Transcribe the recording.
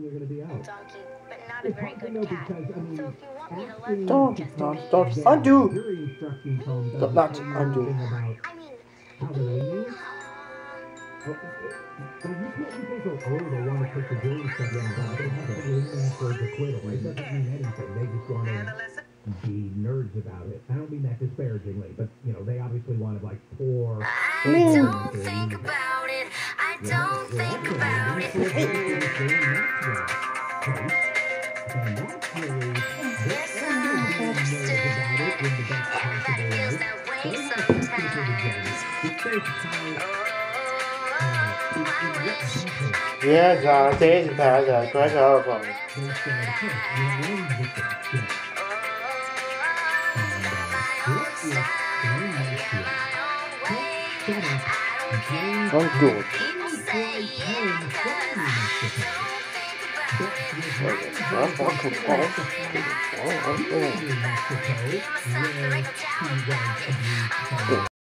long they're going to be out. donkey, but not a very good cat. So if you want me to love you, Don't, just don't, obey. don't undo. Jury instructions home Don't- doesn't not undo. about I mean, how they're leaning. Oh, you can't you say so, oh, they want to put the jury instructions on. They have to lean towards acquittal. It doesn't mean anything. They just want to be nerds about it. I don't mean that disparagingly, but, you know, they obviously want to, like, pour... I don't think about it. I don't think about it. Yeah, John, this is bad. Great album. Don't do That's not okay.